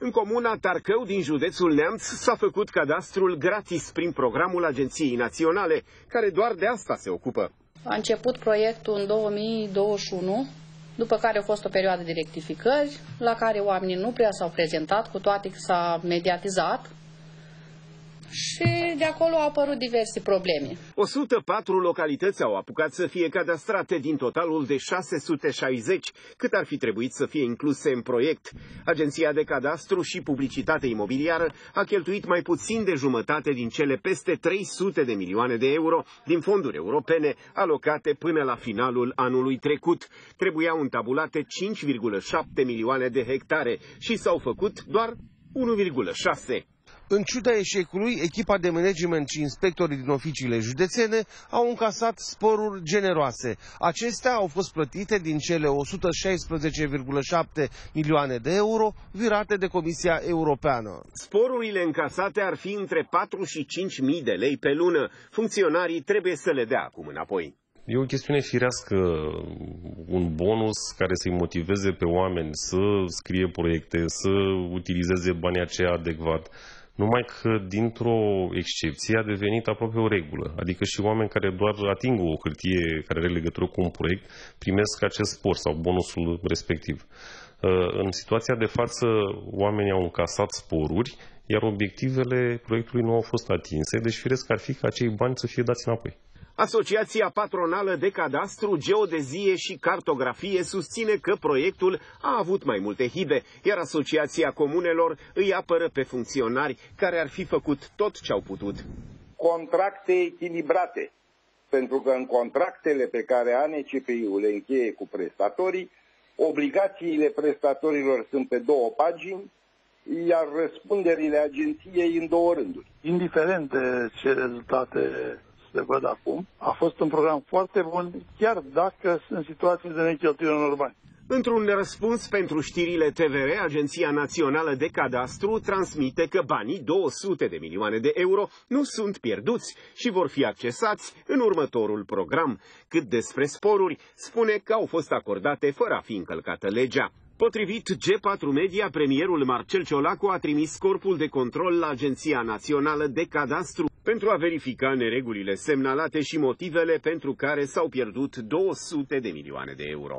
În comuna Tarcău din județul Neamț s-a făcut cadastrul gratis prin programul Agenției Naționale, care doar de asta se ocupă. A început proiectul în 2021, după care a fost o perioadă de rectificări, la care oamenii nu prea s-au prezentat, cu toate că s-a mediatizat și de acolo au apărut diverse probleme. 104 localități au apucat să fie cadastrate din totalul de 660, cât ar fi trebuit să fie incluse în proiect. Agenția de Cadastru și Publicitate Imobiliară a cheltuit mai puțin de jumătate din cele peste 300 de milioane de euro din fonduri europene alocate până la finalul anului trecut. Trebuiau întabulate 5,7 milioane de hectare și s-au făcut doar 1,6. În ciuda eșecului, echipa de management și inspectorii din oficiile județene au încasat sporuri generoase. Acestea au fost plătite din cele 116,7 milioane de euro virate de Comisia Europeană. Sporurile încasate ar fi între 4 și 5 mii de lei pe lună. Funcționarii trebuie să le dea acum înapoi. E o chestiune firească, un bonus care să-i motiveze pe oameni să scrie proiecte, să utilizeze banii aceia adecvat numai că dintr-o excepție a devenit aproape o regulă. Adică și oameni care doar ating o hârtie care are legătură cu un proiect primesc acest spor sau bonusul respectiv. Uh, în situația de față, oamenii au încasat sporuri, iar obiectivele proiectului nu au fost atinse, deci firesc ar fi ca acei bani să fie dați înapoi. Asociația Patronală de Cadastru, Geodezie și Cartografie susține că proiectul a avut mai multe hibe, iar Asociația Comunelor îi apără pe funcționari care ar fi făcut tot ce au putut. Contracte echilibrate, pentru că în contractele pe care ANCPI-ul le încheie cu prestatorii, obligațiile prestatorilor sunt pe două pagini, iar răspunderile agenției în două rânduri. Indiferent de ce rezultate le văd acum. A fost un program foarte bun, chiar dacă sunt situații de necheltuire normale. Într-un răspuns pentru știrile TVR, Agenția Națională de Cadastru transmite că banii 200 de milioane de euro nu sunt pierduți și vor fi accesați în următorul program. Cât despre sporuri, spune că au fost acordate fără a fi încălcată legea. Potrivit G4 Media, premierul Marcel Ciolacu a trimis corpul de control la Agenția Națională de Cadastru pentru a verifica neregulile semnalate și motivele pentru care s-au pierdut 200 de milioane de euro.